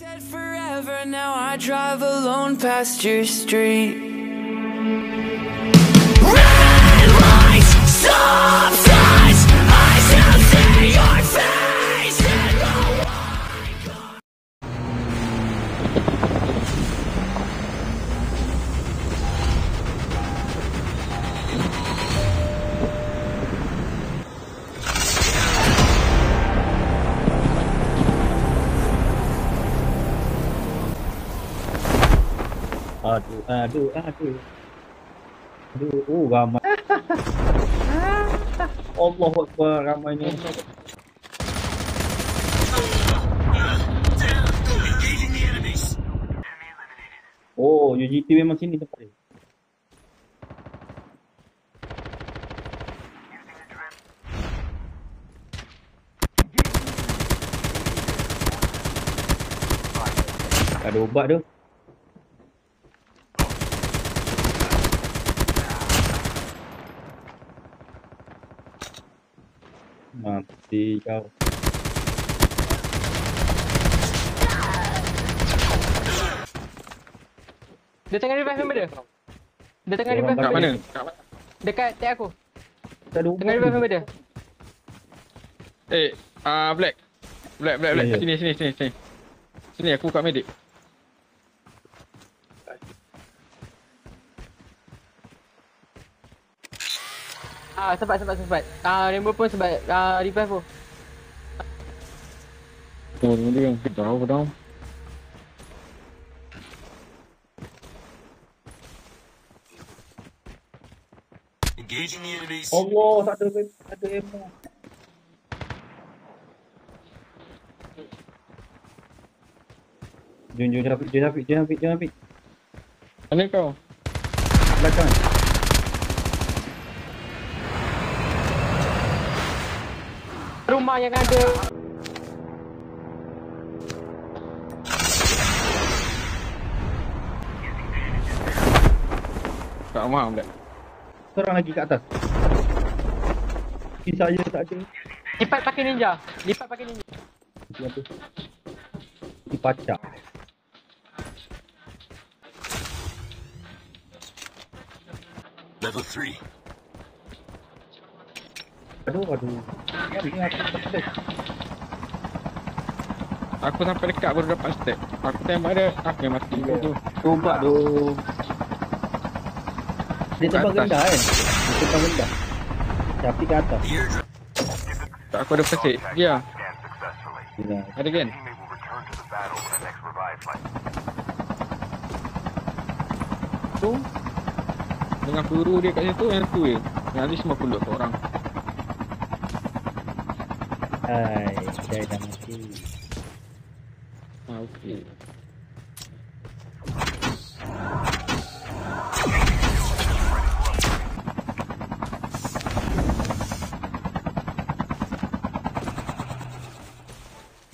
said forever, now I drive alone past your street. Red lights, stop Aduh, aduh, aduh. Aduh, oh ramai. Allah Akbar ramainya. Oh, UGT memang sini tempat dia. Ada ubat tu. Mati kau. Dia tengah revive member dia. Dia tengah revive member mana? dia. Kat mana? Dekat tek aku. Tak ada ubat. Tengah revive member dia. Eh, ah Black. Black, Black, Black. Ya, ya. Sini, sini, sini, sini. Sini aku kat medik. Ah, sempat sempat sempat. Ah, Rainbow pun sempat ah revive pun. Oh, dia yang jauh dah. Engaging the enemies. Allah, tak ada tak ada ammo. Jom, jom, Rafiq, jom, Rafiq, jom, Rafiq, jom, Rafiq. Mana kau? Belakang. Rumah yang ada Kat rumah Black. Seorang lagi kat atas. Kaki saya tak ada. lipat pakai ninja. Lipat pakai ninja. Apa? Di pacak. Level 3. Aduh, aduh. Aku sampai dekat baru dapat stack. Aku tembak dia, aku yang mati juga tu. Tobat tu. Dia Atas. rendah kan? Dia terbang rendah. Tapi ke atas. Tak aku ada pesik. Ya, Gila. ada kan? Tu dengan peluru dia kat situ yang tu je. Yang ni semua peluk kat orang. Hai, saya dah mati. Ha, okey.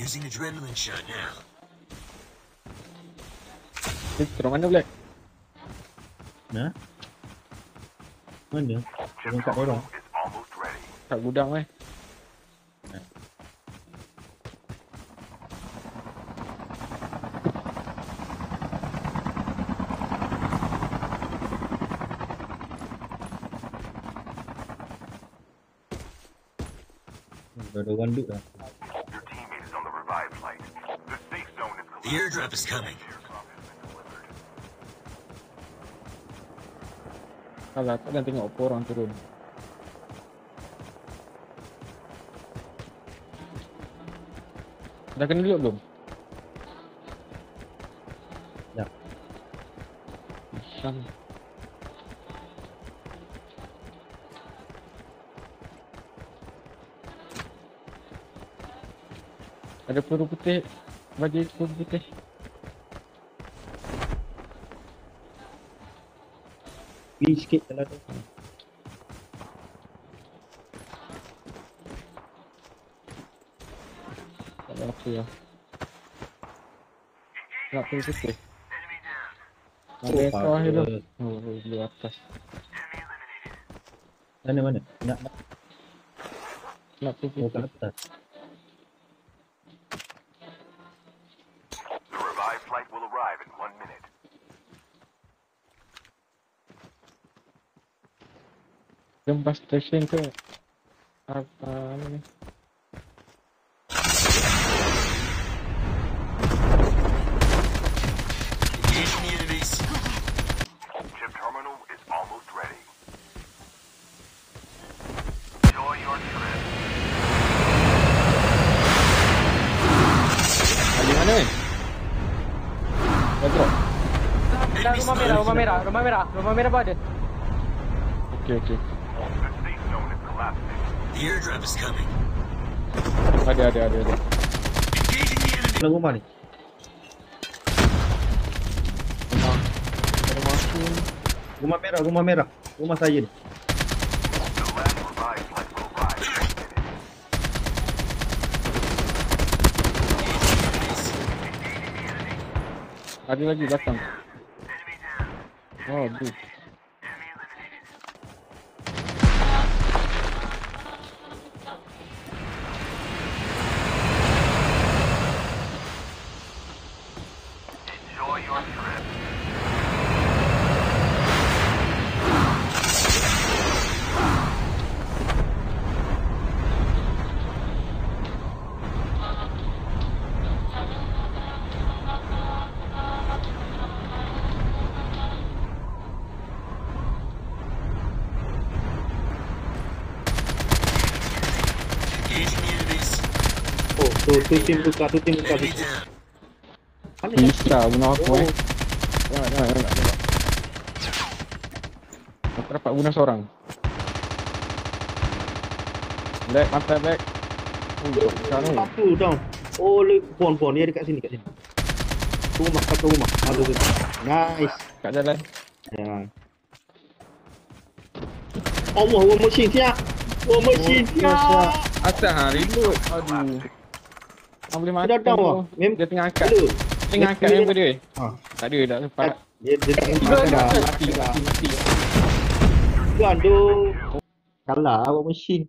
using adrenaline shot now. Eh, Terus mana Black? Nah. Mana? Tengok kat orang. Kat gudang eh. Dah ada orang duduk dah. The airdrop is coming. Aku dah tengok apa orang turun. Dah kena duduk belum? Dah. Isam. Ada peluru putih. Bagi peluru putih. Pergi sikit kalau tu. Tak ada apa ya. Nak peluru putih. Ada ekor ni tu. Oh, di atas. Mana mana? Nak nak Nak peluru oh, putih. atas. Gembas station ke? Apa ni? Engaging the enemies. Chip terminal is almost ready. Enjoy your trip. Ali mana ni? Dah drop. Dah rumah merah, rumah merah, rumah merah, rumah merah pun ada. Okey okey. The safe zone is collapsing. The airdrop is coming. Ada ada ada ada. Engaging the enemy. Dalam rumah ni. Rumah. Rumah aku. Rumah merah, rumah merah. Rumah saya ni. The last revived flight will arrive. in a minute. Ada lagi belakang. Oh, tu. Tu tu tim buka, tu tim buka. Ni? Bisa bunuh aku eh. Tengok tengok. tengok. Aku dapat bunuh seorang. Back, pantai back. Oh, sekarang ni. Satu down. Oh, le pon pon dia dekat sini kat sini. Tu rumah satu rumah. Ada tu. Nice. Kat jalan. Ya. Allah, wa mesin siap. Wa mesin siap. Atas ha, reload. Aduh. Kau boleh mati. Dia tu. ah. Mem- Dia tengah angkat. Ada. Tengah angkat Dia- member dia. Ha. Tak ada, tak sempat. Dia dia dah. Mati, mati, mati. Kan tu. Kalah awak mesin.